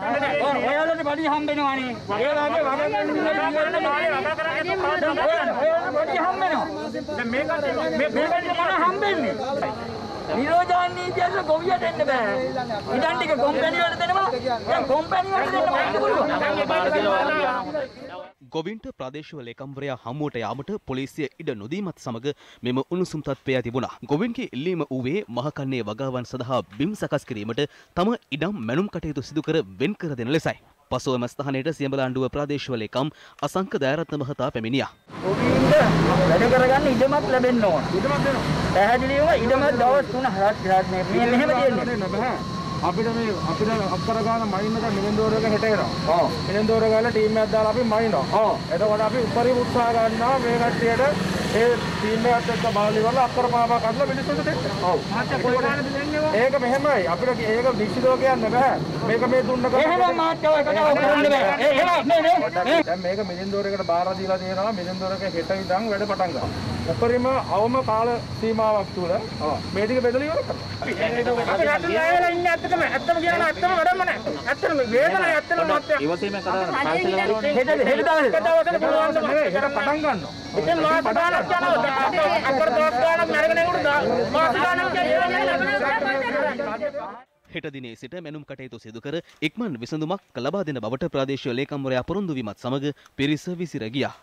ඔයාලට බඩි හම්බෙනවානේ. ඔයාලගේ ඔයාලට බඩි හම්බෙනවා. දැන් මේකට මේකට මොන හම්බෙන්නේ? නිරෝධාන නීතියට ගොවියට එන්න බෑ. ඉතින් ටික කොම්පැනි වලට දෙනවා. දැන් කොම්පැනි වලට දෙන්න මයින්ඩ් පුළුවන්. ගොවින්ට ප්‍රදේශව ලේකම්වරයා හමුවට යාමට පොලිසිය ඉඩ නොදීමත් සමග මෙම උණුසුම් තත්ත්වය තිබුණා. ගොවින්ගේ ඉල්ලීම වූවේ මහකන්නේ වගාවන් සඳහා බිම් සකස් කිරීමට තම ඉඩම් මැනුම් කටයුතු සිදුකර වෙන් කර දෙන ලෙසයි. පසුව එම ස්ථානයට සියඹලාණ්ඩුව ප්‍රදේශව ලේකම් අසංක දෑරත්න මහතා පැමිණියා. ගොවීන්ට වැඩ කරගන්න ඉඩමක් ලැබෙන්න ඕන. ඉඩමක් දෙනවා. පැහැදිලිවම ඉඩමක් දවස් 3 හරක් හරක් මේ මේ මෙහෙම තියෙන්නේ. අපිට මේ අපිට අක්කර ගන්න මයින් එක නිවෙන්දෝර එක හෙට එනවා. ඔව්. නිවෙන්දෝර ගාලා ටීම් එකක් දාලා අපි මයින්නවා. ඔව්. එතකොට අපි උපරිම උත්සාහ ගන්නවා මේ කට්ටියට ඒ ටීම් එකත් එක්ක බාලි වල අක්කර පාපා කරලා මිනිස්සුන්ට දෙන්න. ඔව්. ඒක මෙහෙමයි. අපිට ඒක නිශ්චිතව කියන්න බෑ. මේක මේ දුන්න එහෙම මාත්‍යව එකට කරන්න බෑ. ඒ එහෙම නේ නේ. දැන් මේක මිලින්දෝර එකට බාර දීලා තියෙනවා. මිලින්දෝර එක හෙට ඉඳන් වැඩ පටන් ගන්නවා. උපරිම අවම කාල සීමාවක් තුල මේ ටික බෙදලා ඉවර කරනවා. අපි රට ඉන්නේ ඇත්තටම ඇත්තම කියනවා ඇත්තම වැඩම නැහැ. ඇත්තටම වේදනයි ඇත්තම මාත්‍ය. ඉවසීමෙන් කතා හෙට හෙට දවසේ පුළුවන් නෙවෙයි, හෙට පටන් ගන්නවා. ඉතින් මාස ගානක් යනවා. අක්කර දවස් ගානක් අරගෙන එනකොට මාස ගානක් යනවා. හෙට දිනේ සිට මැනුම් කටයුතු සිදු කර ඉක්මන් විසඳුමක් ලබා දෙන බවට ප්‍රදේශීය ලේකම්වරයා පොරොන්දු වීමත් සමග පිරිස විසිර ගියා.